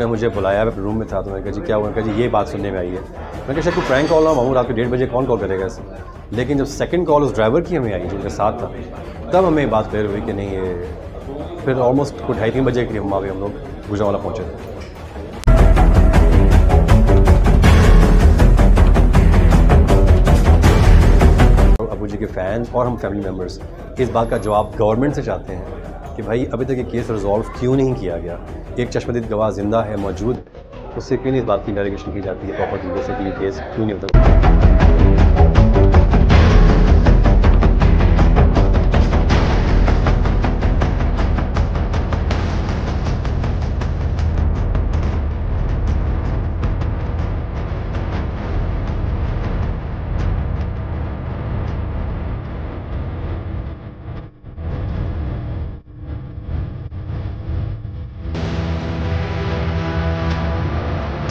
ने मुझे बुलाया, मैं रूम में था तो मैंने कहा, जी, क्या हुआ? कहा, जी, ये बात सुनने में आई है। मैंने कहा कोई प्रैंक कॉल ना मामू रात को डेढ़ बजे कौन कॉल करेगा ऐसे लेकिन जब सेकंड कॉल उस ड्राइवर की हमें आई, जो उनके साथ था, तब हमें बात क्लियर हुई कि नहीं, ये फिर ऑलमोस्ट कोई ढाई तीन बजे के करीब वहाँ पे हम लोग गुजरावाला पहुँचे थे। जी के फैंस और हम फैमिली मेंबर्स इस बात का जवाब गवर्नमेंट से चाहते हैं। कि भाई अभी तक ये केस रिजॉल्व क्यों नहीं किया गया? एक चश्मदीद गवाह ज़िंदा है, मौजूद, उससे क्यों नहीं इस बात की इन्वेस्टिगेशन की जाती है? प्रॉपर तरीके से कि ये केस क्यों नहीं होता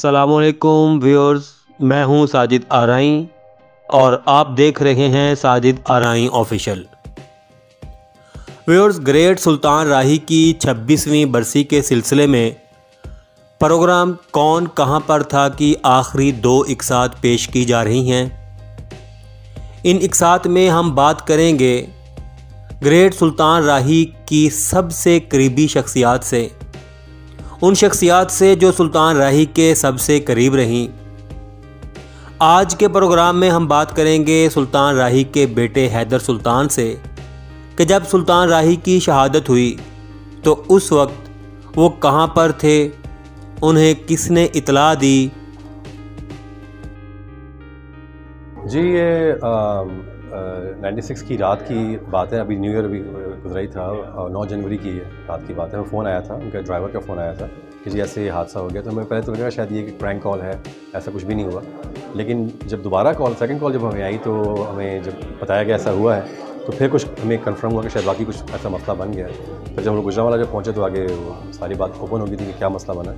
असलकुम व्यूअर्स, मैं हूँ साजिद आरई और आप देख रहे हैं Sajid RE official. Viewers, great Sultan Rahi की 26वीं बरसी के सिलसिले में प्रोग्राम कौन कहाँ पर था कि आखिरी दो इकसात पेश की जा रही हैं? इन इकसात में हम बात करेंगे ग्रेट सुल्तान राही की सबसे करीबी शख्सियात से। उन शख्सियात से जो सुल्तान राही के सबसे करीब रहीं। आज के प्रोग्राम में हम बात करेंगे सुल्तान राही के बेटे हैदर सुल्तान से, कि जब सुल्तान राही की शहादत हुई तो उस वक्त वो कहाँ पर थे, उन्हें किसने इतला दी? जी, ये नाइन्टी सिक्स की रात की बात है। अभी न्यू ईयर अभी गुजराई था। नौ जनवरी की रात की बात है। वो फ़ोन आया था, उनका ड्राइवर का फ़ोन आया था कि जी ऐसे हादसा हो गया। तो मैं पहले तो लगा शायद ये प्रैंक कॉल है, ऐसा कुछ भी नहीं हुआ। लेकिन जब दोबारा कॉल, सेकंड कॉल जब हमें आई तो हमें जब बताया गया ऐसा हुआ है तो फिर कुछ हमें कंफर्म हुआ कि शायद बाकी कुछ ऐसा मसला बन गया है। फिर जब हम लोग गुजरावाला जब पहुँचे तो आगे सारी बात ओपन हो गई थी कि क्या मसला बना।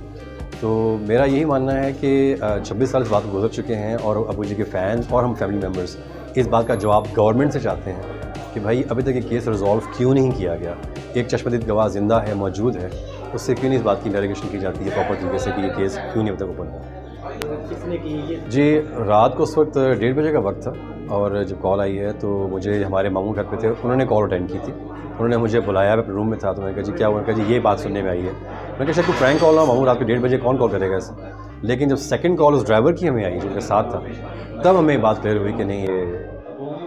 तो मेरा यही मानना है कि छब्बीस साल इस बात गुजर चुके हैं और अबू जी के फ़ैन्स और हम फैमिली मेंबर्स इस बात का जवाब गवर्नमेंट से चाहते हैं कि भाई अभी तक ये केस रिजॉल्व क्यों नहीं किया गया? एक चश्मदीद गवाह ज़िंदा है मौजूद है उससे क्यों नहीं इस बात की इन्वेस्टिगेशन की जाती है प्रॉपर तरीके से कि ये केस क्यों नहीं अभी तक ओपन हुआ? किसने की जी रात को उस वक्त डेढ़ बजे का वक्त था और जब कॉल आई है तो मुझे हमारे मामू घर पे थे उन्होंने कॉल अटेंड की थी। उन्होंने मुझे बुलाया मैं अपने रूम में था तो मैंने कहा जी क्या हुआ? कहा जी ये बात सुनने में आई है। मैंने कहा शायद कोई प्रैंक कॉल ना मामू रात को डेढ़ बजे कौन कॉल करेगा ऐसे? लेकिन जब सेकंड कॉल उस ड्राइवर की हमें आई जो साथ था, तब हमें बात क्लियर हुई कि नहीं, ये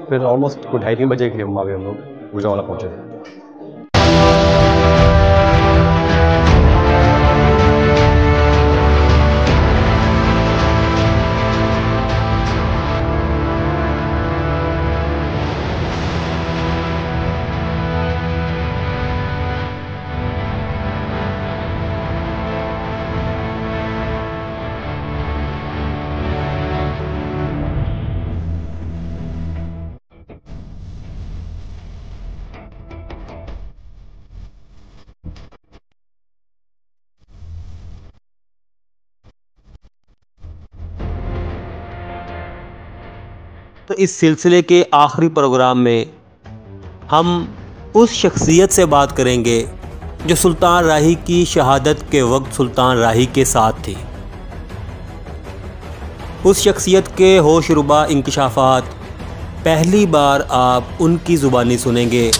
फिर ऑलमोस्ट ढाई तीन बजे के वहाँ पे हम लोग गुजरा वाला पहुँचे तो इस सिलसिले के आखिरी प्रोग्राम में हम उस शख्सियत से बात करेंगे जो सुल्तान राही की शहादत के वक्त सुल्तान राही के साथ थी। उस शख्सियत के होशरुबा इंकशाफात पहली बार आप उनकी ज़ुबानी सुनेंगे।